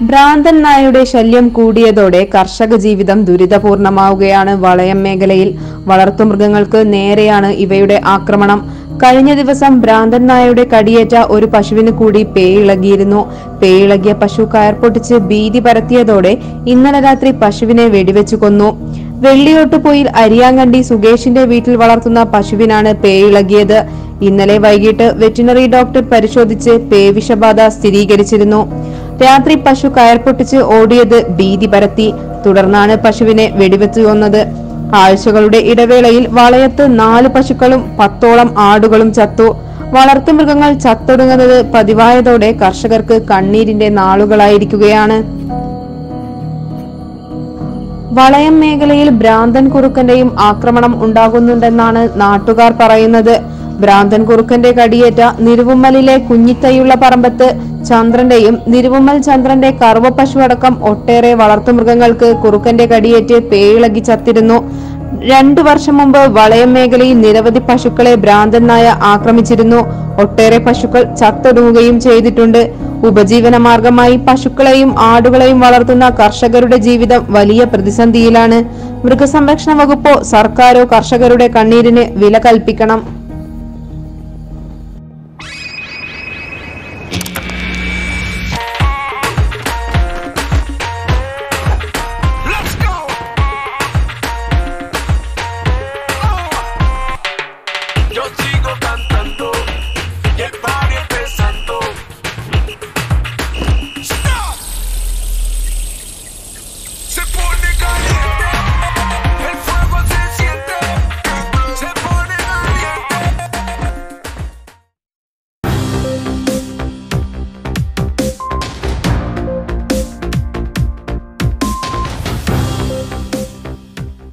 ഭ്രാന്തൻ നായയുടെ ശല്യം കൂടിയതോടെ കർഷക ജീവിതം ദുരിതപൂർണമാവുകയാണ്. വളയം മേഖലയിൽ വളർത്തുമൃഗങ്ങൾക്ക് നേരെയാണ് ഇവയുടെ ആക്രമണം. കഴിഞ്ഞ ദിവസം ഭ്രാന്തൻ നായയുടെ കടിയേറ്റ ഒരു പശുവിന് കൂടി പേയിളകിയിരുന്നു. പേയിളകിയ പശു കയർപൊട്ടിച്ച് ഭീതി പരത്തിയതോടെ ഇന്നലെ രാത്രി പശുവിനെ വെടിവെച്ചു കൊന്നു. വെള്ളിയോട്ടുപോയിൽ അരിയാങ്കണ്ടി സുകേഷിന്റെ വീട്ടിൽ വളർത്തുന്ന പശുവിനാണ് പേയിളകിയത്. ഇന്നലെ വൈകിട്ട് വെറ്റിനറി ഡോക്ടർ പരിശോധിച്ച് പേവിഷബാധ സ്ഥിരീകരിച്ചിരുന്നു. രാത്രി പശു കയർ പൊട്ടിച്ച് ഓടിയത് ഭീതി പരത്തി. തുടർന്നാണ് പശുവിനെ വെടിവെച്ചു കൊന്നത്. ആഴ്ചകളുടെ ഇടവേളയിൽ വളയത്ത് നാല് പശുക്കളും പത്തോളം ആടുകളും ചത്തു. വളർത്തുമൃഗങ്ങൾ ചത്തൊടുങ്ങുന്നത് പതിവായതോടെ കർഷകർക്ക് കണ്ണീരിന്റെ നാളുകളായിരിക്കുകയാണ്. വളയം മേഖലയിൽ ഭ്രാന്തൻ കുറുക്കന്റെയും ആക്രമണം ഉണ്ടാകുന്നുണ്ടെന്നാണ് നാട്ടുകാർ പറയുന്നത്. ഭ്രാന്തൻ കുറുക്കന്റെ കടിയേറ്റ നിരുവുമ്മലിലെ കുഞ്ഞിത്തൈയുള്ള പറമ്പത്ത് ചന്ദ്രന്റെയും നിരുവുമ്മൽ ചന്ദ്രന്റെ കറുവ പശു അടക്കം ഒട്ടേറെ വളർത്തുമൃഗങ്ങൾക്ക് കുറുക്കന്റെ കടിയേറ്റ് പേയിളകി ചത്തിരുന്നു. രണ്ടു വർഷം മുമ്പ് വളയം മേഖലയിൽ നിരവധി പശുക്കളെ ഭ്രാന്തൻ നായ ആക്രമിച്ചിരുന്നു. ഒട്ടേറെ പശുക്കൾ ചത്തൊടുങ്ങുകയും ചെയ്തിട്ടുണ്ട്. ഉപജീവന മാർഗമായി പശുക്കളെയും ആടുകളെയും വളർത്തുന്ന കർഷകരുടെ ജീവിതം വലിയ പ്രതിസന്ധിയിലാണ്. മൃഗസംരക്ഷണ വകുപ്പോ സർക്കാരോ കർഷകരുടെ കണ്ണീരിന് വില കൽപ്പിക്കണം. contigo cantar.